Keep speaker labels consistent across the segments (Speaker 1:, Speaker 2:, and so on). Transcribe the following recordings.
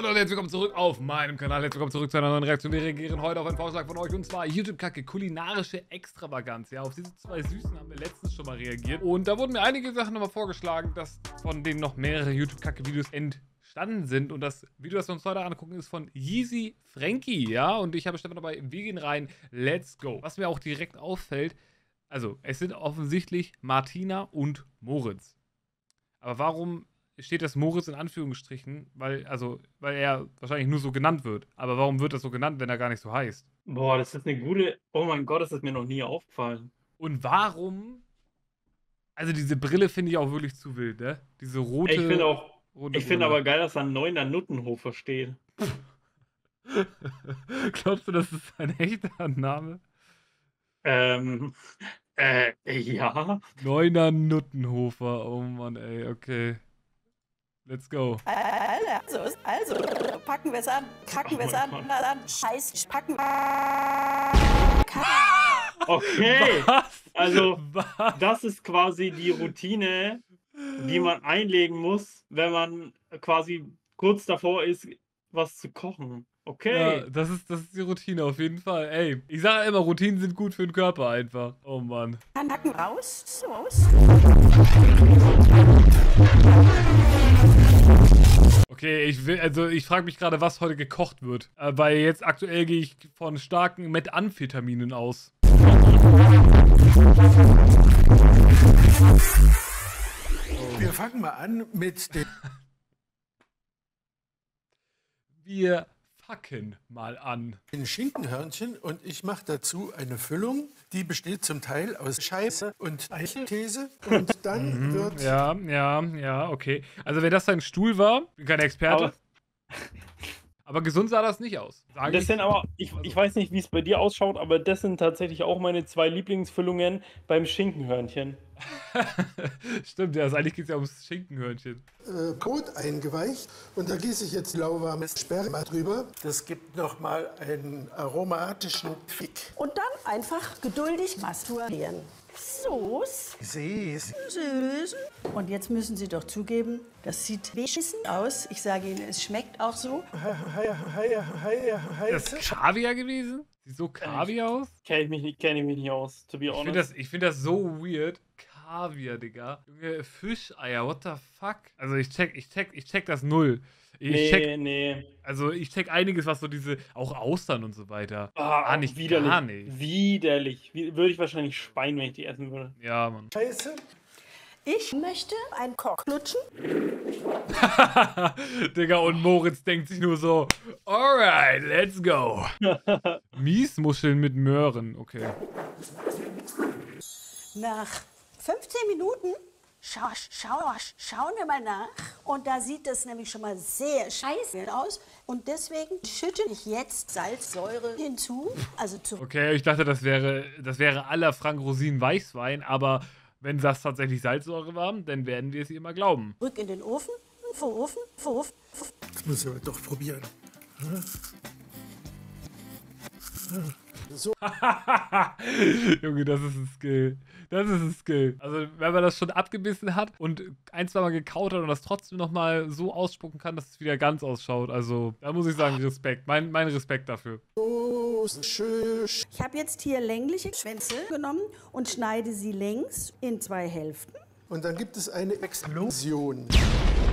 Speaker 1: Und Leute, herzlich willkommen zurück auf meinem Kanal. Herzlich willkommen zurück zu einer neuen Reaktion. Wir reagieren heute auf einen Vorschlag von euch und zwar YouTube-Kacke, kulinarische Extravaganz. Ja, auf diese zwei Süßen haben wir letztens schon mal reagiert. Und da wurden mir einige Sachen nochmal vorgeschlagen, dass von denen noch mehrere YouTube-Kacke-Videos entstanden sind. Und das Video, das wir uns heute angucken, ist von Yeezy Frankie. Ja, und ich habe Stefan dabei. Wir gehen rein. Let's go. Was mir auch direkt auffällt, also es sind offensichtlich Martina und Moritz. Aber warum steht das Moritz in Anführungsstrichen, weil, also, weil er wahrscheinlich nur so genannt wird. Aber warum wird das so genannt, wenn er gar nicht so heißt?
Speaker 2: Boah, das ist eine gute. Oh mein Gott, das ist mir noch nie aufgefallen.
Speaker 1: Und warum? Also diese Brille finde ich auch wirklich zu wild, ne? Diese rote.
Speaker 2: Ich finde auch. Ich finde aber geil, dass da ein neuner Nuttenhofer steht.
Speaker 1: Glaubst du, das ist ein echter Name?
Speaker 2: Ähm. Äh, ja.
Speaker 1: Neuner Nuttenhofer. Oh Mann, ey, okay. Let's go.
Speaker 3: Also, also packen wir es an, packen wir es an,
Speaker 2: Oh
Speaker 3: na dann, scheiß, packen.
Speaker 2: Okay.
Speaker 1: Was?
Speaker 2: Also,
Speaker 1: Was?
Speaker 2: das ist quasi die Routine, die man einlegen muss, wenn man quasi kurz davor ist, was zu kochen. Okay.
Speaker 1: Ja, das ist, das ist die Routine auf jeden Fall. Ey, ich sage immer, Routinen sind gut für den Körper einfach. Oh Mann.
Speaker 3: Hacken raus, raus.
Speaker 1: Okay, ich will, also ich frage mich gerade, was heute gekocht wird. Äh, weil jetzt aktuell gehe ich von starken Methamphetaminen aus.
Speaker 4: Wir fangen mal an mit den
Speaker 1: Wir fucken mal an.
Speaker 4: Schinkenhörnchen und ich mache dazu eine Füllung, die besteht zum Teil aus Scheiße und Eichelkäse und dann wird
Speaker 1: Ja, ja, ja, okay. Also wenn das dein Stuhl war, bin kein Experte.
Speaker 2: Aber-
Speaker 1: Aber, gesund sah das nicht aus.
Speaker 2: Das
Speaker 1: ich.
Speaker 2: sind aber, ich, ich weiß nicht, wie es bei dir ausschaut, aber das sind tatsächlich auch meine zwei Lieblingsfüllungen beim Schinkenhörnchen.
Speaker 1: Stimmt, ja, also eigentlich geht es ja ums Schinkenhörnchen.
Speaker 4: äh, Brot eingeweicht und da gieße ich jetzt lauwarmes Sperma drüber. Das gibt nochmal einen aromatischen Fick.
Speaker 3: Und dann einfach geduldig masturbieren. So's,
Speaker 4: Siehst
Speaker 3: süß. Und jetzt müssen Sie doch zugeben, das sieht beschissen aus. Ich sage Ihnen, es schmeckt auch so.
Speaker 1: Das ist Kaviar gewesen? Sieht so Kaviar aus?
Speaker 2: Kenne ich mich nicht, kenn ich mich nicht aus, to be
Speaker 1: Ich
Speaker 2: honest.
Speaker 1: finde das, ich find das so weird. Kaviar, Digga. Junge, Fischeier, what the fuck? Also ich check, ich check, ich check das null. Ich
Speaker 2: nee,
Speaker 1: check,
Speaker 2: nee.
Speaker 1: also ich check einiges, was so diese, auch Austern und so weiter.
Speaker 2: Ah,
Speaker 1: Gar nicht,
Speaker 2: widerlich.
Speaker 1: gar nicht.
Speaker 2: Widerlich. Würde ich wahrscheinlich speien, wenn ich die essen würde.
Speaker 1: Ja, Mann.
Speaker 4: Scheiße.
Speaker 3: Ich möchte einen Kock lutschen.
Speaker 1: Digga, und Moritz denkt sich nur so, alright, let's go. Miesmuscheln mit Möhren, okay.
Speaker 3: Nach 15 Minuten schau, schau, schauen wir mal nach. Und da sieht das nämlich schon mal sehr scheiße aus. Und deswegen schütte ich jetzt Salzsäure hinzu. Also zu
Speaker 1: Okay, ich dachte, das wäre, das wäre aller Frank Rosin Weißwein, aber wenn das tatsächlich Salzsäure war, dann werden wir es ihr mal glauben.
Speaker 3: Rück in den Ofen, vor Ofen, vor Ofen. vor-
Speaker 4: Das muss ich aber doch probieren. So,
Speaker 1: Junge, das ist ein Skill. Das ist ein Skill. Also, wenn man das schon abgebissen hat und ein, zwei Mal gekaut hat und das trotzdem nochmal so ausspucken kann, dass es wieder ganz ausschaut. Also, da muss ich sagen, Respekt. Mein, mein Respekt dafür.
Speaker 3: Ich habe jetzt hier längliche Schwänze genommen und schneide sie längs in zwei Hälften.
Speaker 4: Und dann gibt es eine Explosion.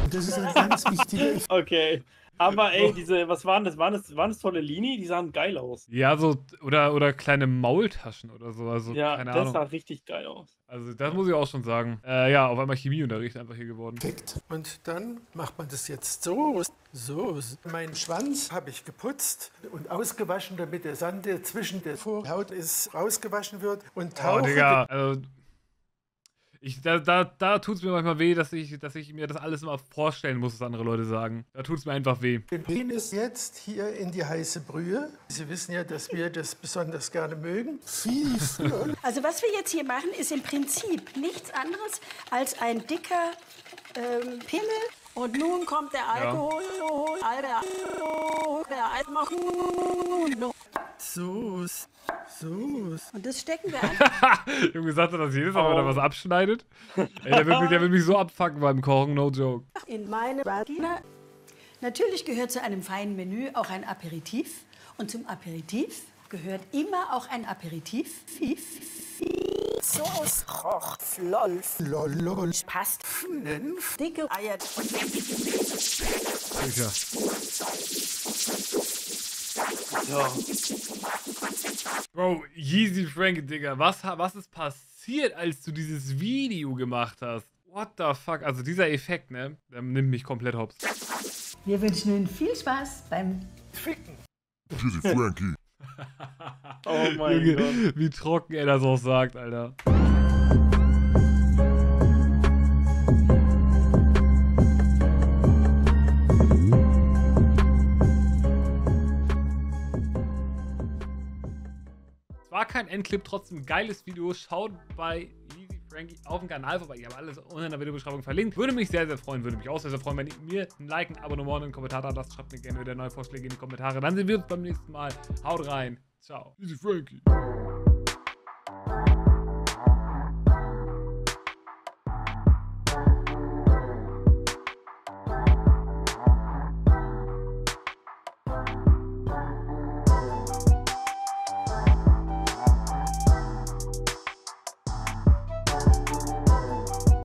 Speaker 4: Das ist ein ganz wichtiger
Speaker 2: Okay. Aber ey, diese, was waren das? Waren das, waren das tolle Lini? Die sahen geil aus.
Speaker 1: Ja, so, oder, oder kleine Maultaschen oder so. Also,
Speaker 2: Ja,
Speaker 1: keine
Speaker 2: das
Speaker 1: Ahnung.
Speaker 2: sah richtig geil aus.
Speaker 1: Also, das muss ich auch schon sagen. Äh, ja, auf einmal Chemieunterricht einfach hier geworden.
Speaker 4: Effekt. Und dann macht man das jetzt so. So. Meinen Schwanz habe ich geputzt und ausgewaschen, damit der Sand, der zwischen der Vorhaut ist, rausgewaschen wird. Und
Speaker 1: Oh,
Speaker 4: tauche
Speaker 1: Digga. Also, ich, da da, da tut es mir manchmal weh, dass ich, dass ich mir das alles immer vorstellen muss, was andere Leute sagen. Da tut es mir einfach weh.
Speaker 4: den Penis jetzt hier in die heiße Brühe. Sie wissen ja, dass wir das besonders gerne mögen. Viel früher.
Speaker 3: Also was wir jetzt hier machen, ist im Prinzip nichts anderes als ein dicker ähm, Pimmel. Und nun kommt der Alkohol. Alter, der Alkohol.
Speaker 4: Soße. Soße.
Speaker 3: Und das stecken wir an.
Speaker 1: Junge, sagt er das jedes Mal, wenn er was abschneidet? Ey, der wird, mich, der wird mich so abfucken beim Kochen, no joke.
Speaker 3: in meine Vagina. Natürlich gehört zu einem feinen Menü auch ein Aperitif. Und zum Aperitif gehört immer auch ein Aperitif. Sauce, Roch, Floll,
Speaker 4: Lolol.
Speaker 3: passt,
Speaker 4: Fünf.
Speaker 3: dicke Eier.
Speaker 1: Sicher.
Speaker 2: Ja.
Speaker 1: Bro, Yeezy Frankie, Digga, was, was ist passiert, als du dieses Video gemacht hast? What the fuck? Also dieser Effekt, ne? Der nimmt mich komplett hops.
Speaker 3: Wir wünschen Ihnen viel Spaß beim
Speaker 4: Ficken.
Speaker 5: Dizzy Frankie.
Speaker 2: Oh mein Gott.
Speaker 1: Wie trocken er das auch sagt, Alter. War kein Endclip, trotzdem geiles Video. Schaut bei Easy Frankie auf dem Kanal vorbei. Ich habe alles unten in der Videobeschreibung verlinkt. Würde mich sehr, sehr freuen. Würde mich auch sehr, sehr freuen, wenn ihr mir ein Like, ein Abonnement und einen Kommentar da lasst. Schreibt mir gerne wieder neue Vorschläge in die Kommentare. Dann sehen wir uns beim nächsten Mal. Haut rein. Ciao. Easy Frankie.